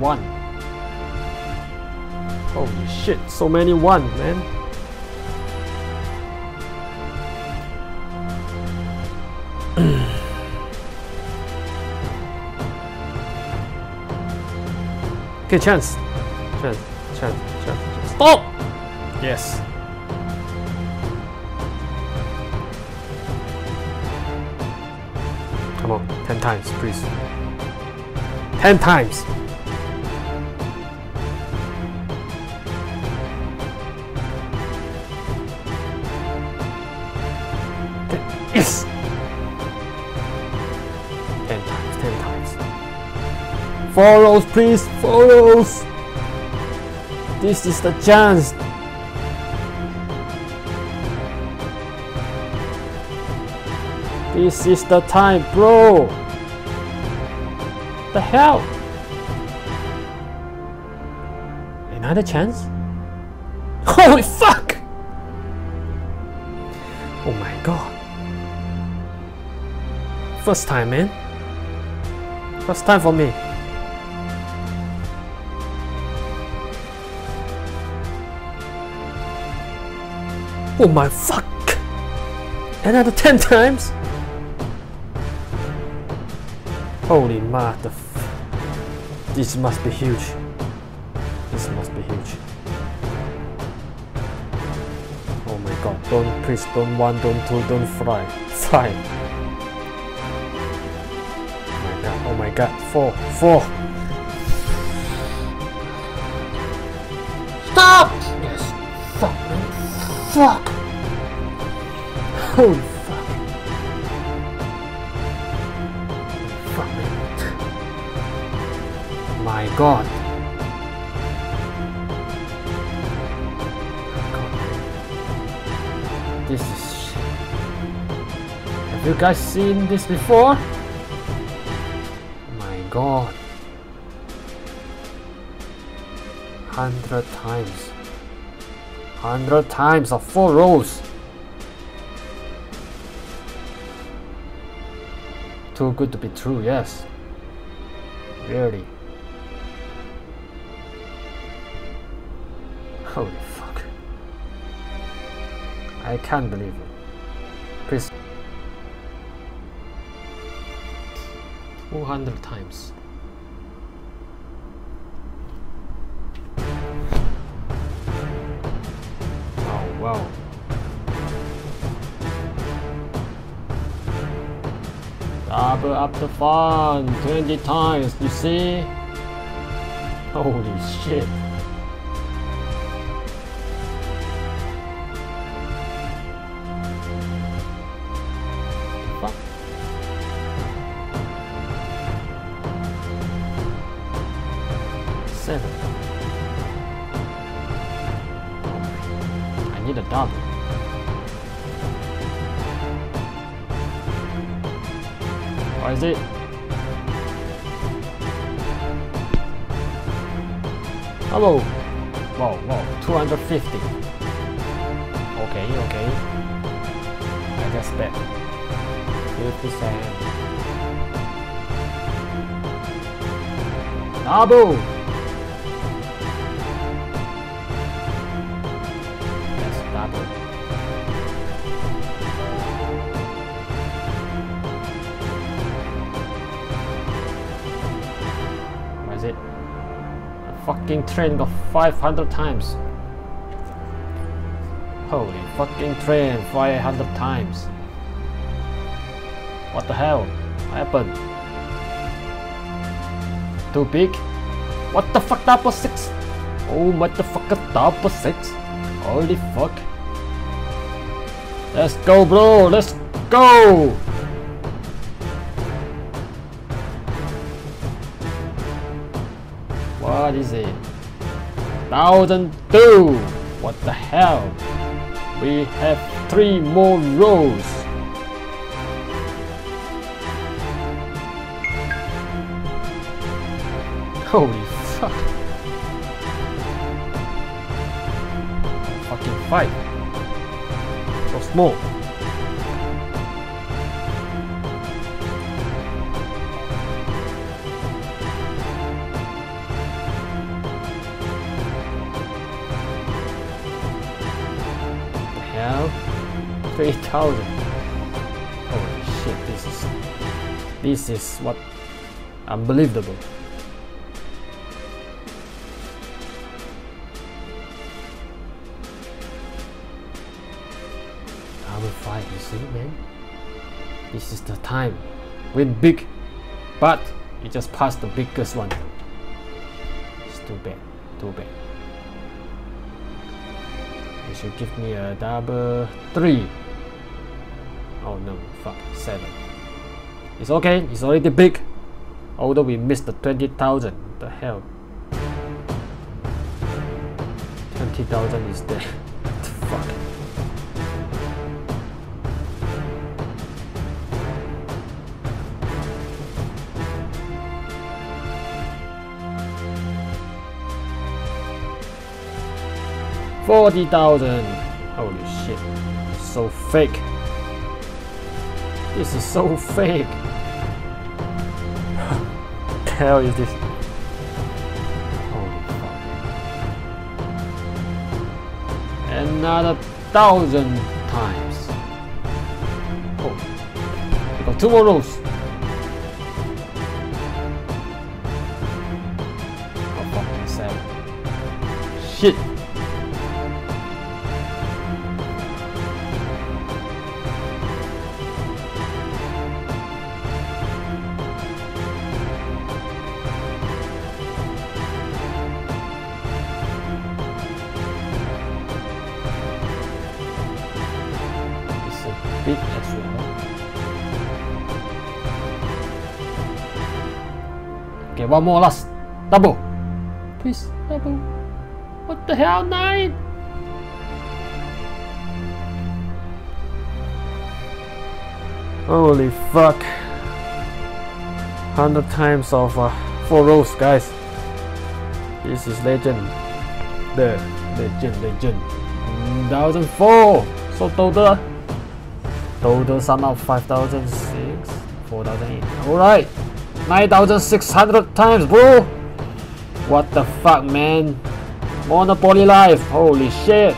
one. Holy shit, so many one, man. okay, chance. Chance, chance, chance. Stop! Yes. Come on, 10 times, please. 10 times! Yes! 10 times, 10 times. Rolls, please, rolls! This is the chance! This is the time, bro! The hell? Another chance? Holy fuck! Oh my god. First time, man. First time for me. Oh my fuck! Another 10 times? Holy mother. This must be huge. This must be huge. Oh my god, don't please don't one, don't two, don't fly. Five. God, my god, four, four. Stop! Yes. Fuck. Fuck! Holy fuck. Fuck. My god. This is shit. Have you guys seen this before? God. Hundred times. Hundred times of four rows. Too good to be true, yes. Really. Holy fuck. I can't believe it. 200 times. Wow, wow. Double up the fun 20 times, you see? Holy shit. I need a double. What is it? Hello. Whoa, whoa, 250. Okay, okay. I just bet. 50 cent. Is it? A fucking train of 500 times. Holy fucking train 500 times. What the hell? What happened? Too big? What the fuck double six? Oh motherfucker double six? Holy fuck. Let's go bro, let's go! What is it? Thousand two! What the hell? We have three more rows. Holy fuck. Fucking fight. So small. 3000. Holy shit, this is this is what unbelievable. Number five, you see, man. This is the time. Win big, but you just passed the biggest one. It's too bad, too bad. You should give me a double three. Oh no, fuck, seven. It's okay, it's already big. Although we missed the 20,000. The hell? 20,000 is there. fuck. Forty thousand. Holy shit. So fake. This is so fake. the hell is this? Another thousand times. Oh. Got two more rows. Oh fucking seven. Shit. Okay, one more last. Double. Please, double. What the hell, nine? Holy fuck. 100 times of uh, 4 rows, guys. This is legend. The legend, legend. 1004. So total. Total sum of 5006, 4008. Alright. 9600 times, bro. What the fuck, man? Monopoly Live. Holy shit.